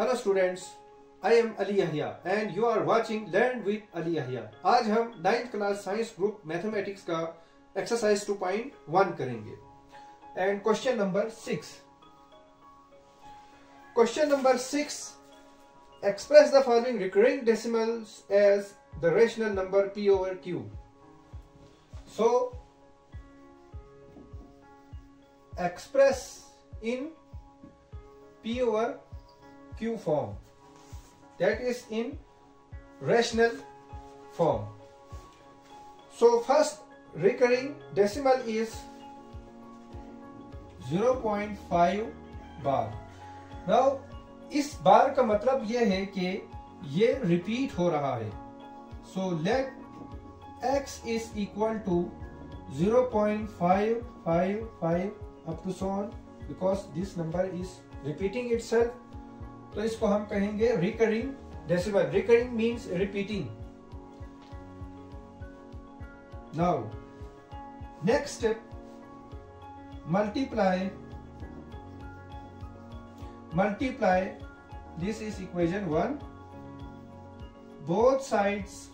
hello students I am Ali Yahya and you are watching learn with Ali Yahya आज हम ninth class science group mathematics का exercise 2.1 करेंगे and question number six question number six express the following recurring decimals as the rational number p over q so express in p over q form that is in rational form so first recurring decimal is 0.5 bar now इस बार का मतलब यह है कि ये repeat हो रहा है so let x is equal to 0.555 up to so on because this number is repeating itself तो इसको हम कहेंगे recurring decimal recurring means repeating now next step multiply multiply this is equation 1 both sides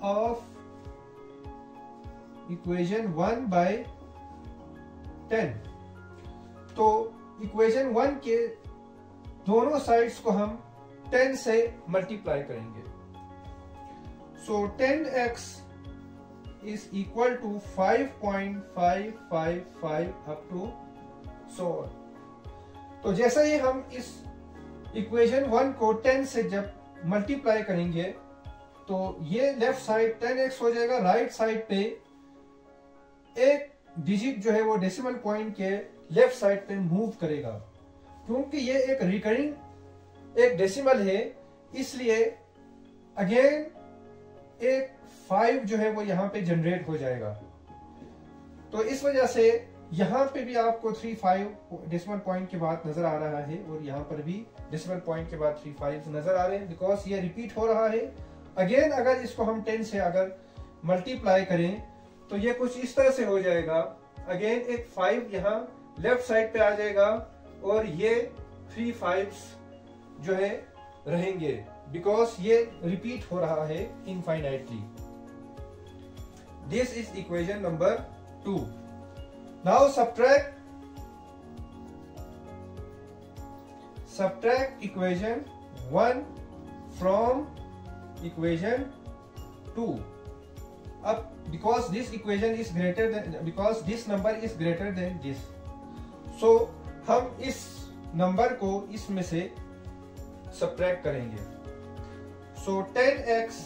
of equation 1 by 10 तो equation 1 के दोनों sides को हम 10 से मल्टीप्लाई करेंगे। सो 10x is equal to 5.555 up to so on. तो जैसा ही हम इस इक्वेशन वन को 10 से जब मल्टीप्लाई करेंगे तो ये लेफ़्ट साइड 10x हो जाएगा राइट साइड पे एक डिजिट जो है वो डेसिमल पॉइंट के लेफ़्ट साइड पे मूव करेगा। क्योंकि ये एक रिकरिंग एक डेसिमल है, इसलिए अगेन एक फाइव जो है वो यहाँ पे जनरेट हो जाएगा। तो इस वजह से यहाँ पे भी आपको थ्री फाइव डेसिमल पॉइंट के बाद नज़र आ रहा है और यहाँ पर भी डेसिमल पॉइंट के बाद थ्री फाइव नज़र आ रहे हैं बिकॉज़ ये रिपीट हो रहा है। अगेन अगर इसको हम टेन से अगर मल्टीप्लाई करें तो ये कुछ इस तरह से हो जाएगा। अगेन एक फाइव यहाँ लेफ़्ट साइड पे आ जाएगा। और ये थ्री फाइव जो है रहेंगे बिकॉज़ ये रिपीट हो रहा है infinitely this is equation number two now subtract subtract equation one from equation two अब because this equation is greater because this number is greater than this so हम इस नंबर को इसमें से सप्रैक करेंगे। So ten x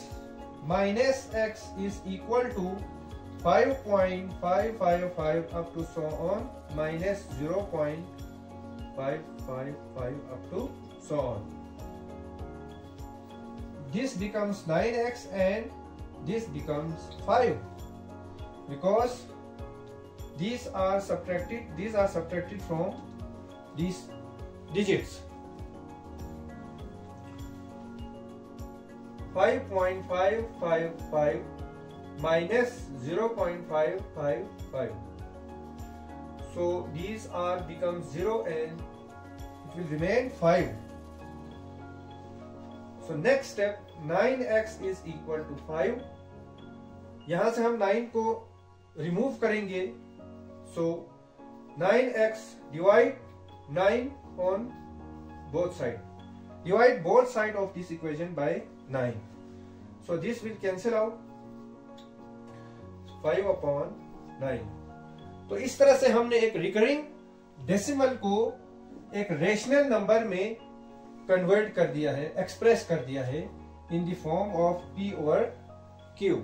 minus x is equal to five point five five five up to so on minus zero point five five five up to so on this becomes nine x and this becomes five because these are subtracted these are subtracted from these digits 5.555 minus 0.555 so these are become 0 and it will remain 5 so next step 9x is equal to 5 यहाँ से हम 9 को remove करेंगे so so 9x divide 9 on both side. Divide both side of this equation by 9 so this will cancel out five upon nine तो इस तरह से हमने एक रिकरिंग डेसिमल को एक रेशनल नंबर में कन्वर्ट कर दिया है एक्सप्रेस कर दिया है in the form of P over Q